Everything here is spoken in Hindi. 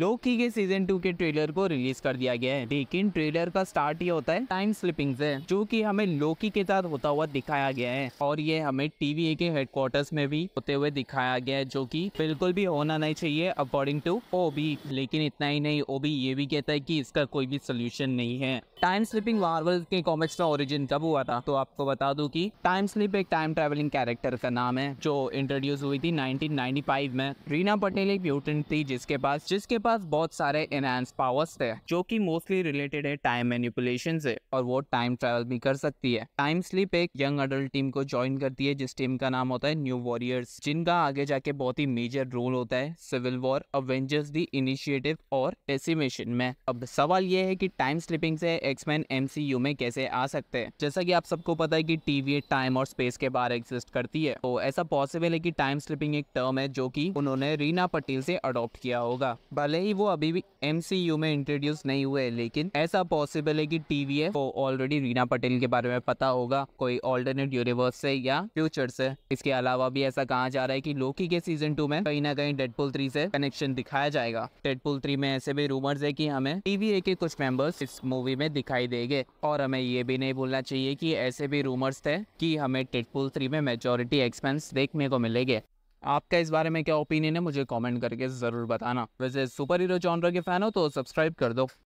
लोकी के सीज़न टू के ट्रेलर को रिलीज़ कर दिया गया है। लेकिन ट्रेलर का स्टार्ट ही होता है टाइम स्लिपिंग से, जो कि हमें लोकी के साथ होता हुआ दिखाया गया है। और ये हमें टीवी के हेडक्वार्टर्स में भी होते हुए दिखाया गया है, जो कि बिल्कुल भी होना नहीं चाहिए अकॉर्डिंग टू ओबी लेकिन इतना ही नहीं ओबी ये भी कहता है की इसका कोई भी सोल्यूशन नहीं है। टाइम स्लिपिंग मार्वल के कॉमिक्स का ओरिजिन कब हुआ था तो आपको बता दूँ कि टाइम स्लिप एक टाइम ट्रेवलिंग कैरेक्टर का नाम है, जो इंट्रोड्यूस हुई थी 1995 में। रीना पटेल एक म्यूटेंट थी जिसके पास जिसके पास बहुत सारे एनहांस पावर्स थे, जो कि मोस्टली रिलेटेड है टाइम मैनिपुलेशन से, और वो टाइम ट्रेवल भी कर सकती है। टाइम स्लिप एक यंग अडल्ट टीम को ज्वाइन करती है, जिस टीम का नाम होता है न्यू वॉरियर्स जिनका आगे जाके बहुत ही मेजर रोल होता है civil war Avengers the initiative और डेसिमेशन में। अब सवाल ये है कि टाइम स्लिपिंग से एक्समैन एमसीयू में कैसे आ सकते हैं? जैसा कि आप सबको पता है कि टीवी टाइम और स्पेस के बाहर एग्जिस्ट करती है। तो ऐसा पॉसिबल है कि टाइम स्लिपिंग एक टर्म है जो कि उन्होंने रीना पटेल से अडॉप्ट किया होगा। भले ही वो अभी भी एमसीयू में इंट्रोड्यूस नहीं हुए लेकिन ऐसा पॉसिबल है कि टीवी को ऑलरेडी रीना पटेल के बारे में पता होगा, कोई ऑल्टरनेट यूनिवर्स से या फ्यूचर से। इसके अलावा भी ऐसा कहा जा रहा है की लोकी के सीज़न टू में कहीं ना कहीं डेडपुल थ्री से कनेक्शन दिखाया जाएगा। डेडपुल थ्री में ऐसे भी रूमर्स है की हमें टीवी के कुछ मेंबर्स इस मूवी में दिखाई देंगे। और हमें ये भी नहीं भूलना चाहिए कि ऐसे भी रूमर्स थे कि हमें टेटपुल थ्री में मेजोरिटी एक्सपेंस देखने को मिलेंगे। आपका इस बारे में क्या ओपिनियन है, मुझे कमेंट करके ज़रूर बताना। वैसे सुपर हीरो जॉनर के फ़ैन हो तो सब्सक्राइब कर दो।